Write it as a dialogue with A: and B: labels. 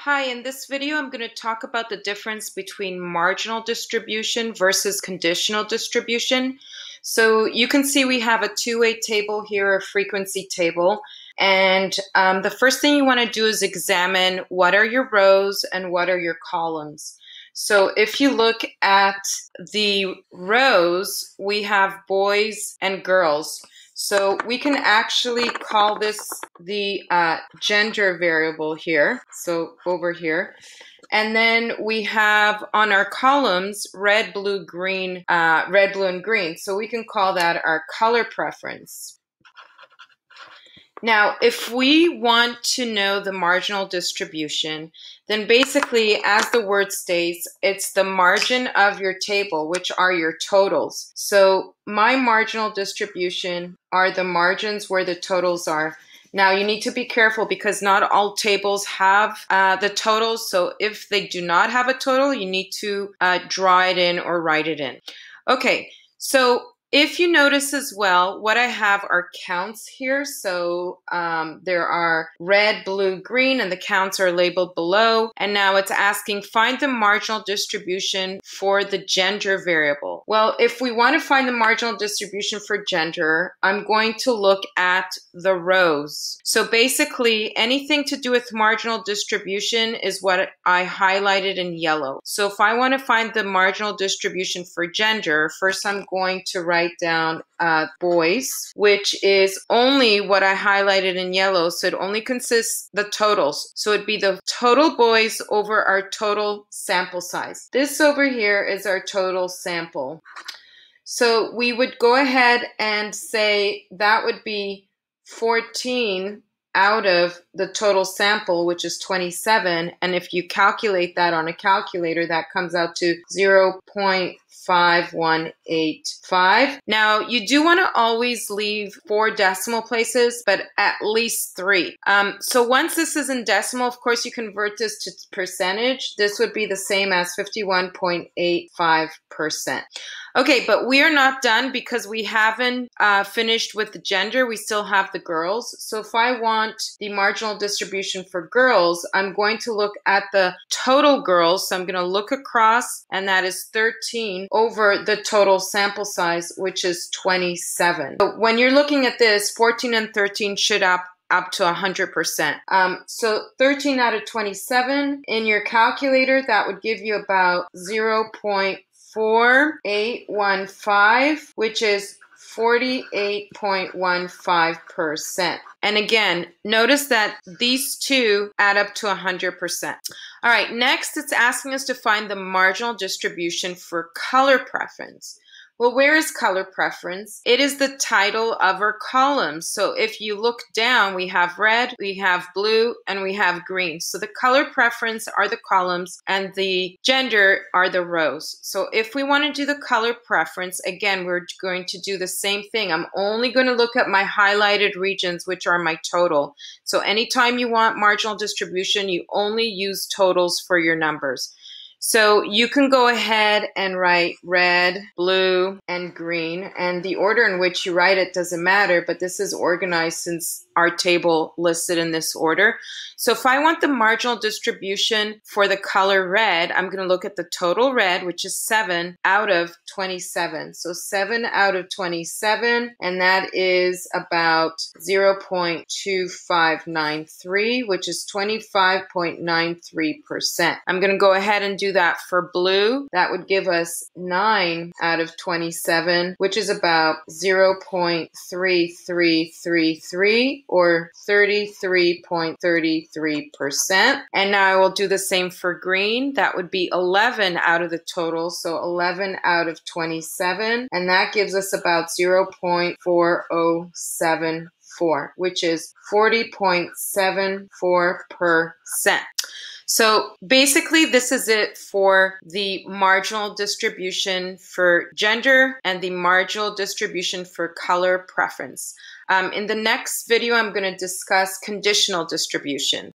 A: Hi, in this video I'm going to talk about the difference between marginal distribution versus conditional distribution. So you can see we have a two-way table here, a frequency table. And um, the first thing you want to do is examine what are your rows and what are your columns. So if you look at the rows, we have boys and girls. So we can actually call this the uh, gender variable here. So over here. And then we have on our columns red, blue, green, uh, red, blue, and green. So we can call that our color preference. Now, if we want to know the marginal distribution, then basically, as the word states, it's the margin of your table, which are your totals. So my marginal distribution are the margins where the totals are. Now, you need to be careful because not all tables have uh, the totals. So if they do not have a total, you need to uh, draw it in or write it in. Okay, so if you notice as well, what I have are counts here. So um, there are red, blue, green, and the counts are labeled below. And now it's asking find the marginal distribution for the gender variable. Well, if we want to find the marginal distribution for gender, I'm going to look at the rows. So basically, anything to do with marginal distribution is what I highlighted in yellow. So if I want to find the marginal distribution for gender, first I'm going to write down uh, boys, which is only what I highlighted in yellow. So it only consists the totals. So it'd be the total boys over our total sample size. This over here is our total sample. So we would go ahead and say that would be 14 out of the total sample, which is 27. And if you calculate that on a calculator, that comes out to 0. 5185. Now, you do want to always leave four decimal places, but at least three. Um, so once this is in decimal, of course, you convert this to percentage. This would be the same as 51.85%. Okay, but we are not done because we haven't uh, finished with the gender. We still have the girls. So if I want the marginal distribution for girls, I'm going to look at the total girls. So I'm going to look across, and that is 13 over the total sample size, which is 27. But when you're looking at this, 14 and 13 should up up to 100%. Um, so 13 out of 27 in your calculator, that would give you about 0.4815, which is 48.15%. And again, notice that these two add up to 100%. All right, next it's asking us to find the marginal distribution for color preference. Well, where is color preference? It is the title of our column. So if you look down, we have red, we have blue, and we have green. So the color preference are the columns and the gender are the rows. So if we want to do the color preference, again, we're going to do the same thing. I'm only going to look at my highlighted regions, which are my total. So anytime you want marginal distribution, you only use totals for your numbers. So you can go ahead and write red, blue, and green. And the order in which you write it doesn't matter, but this is organized since our table listed in this order. So if I want the marginal distribution for the color red, I'm going to look at the total red, which is 7 out of 27. So 7 out of 27, and that is about 0.2593, which is 25.93%. I'm going to go ahead and do that for blue. That would give us 9 out of 27, which is about 0.3333 or 33.33%. And now I will do the same for green. That would be 11 out of the total. So 11 out of 27. And that gives us about 0.4074, which is 40.74%. So basically, this is it for the marginal distribution for gender and the marginal distribution for color preference. Um, in the next video, I'm going to discuss conditional distribution.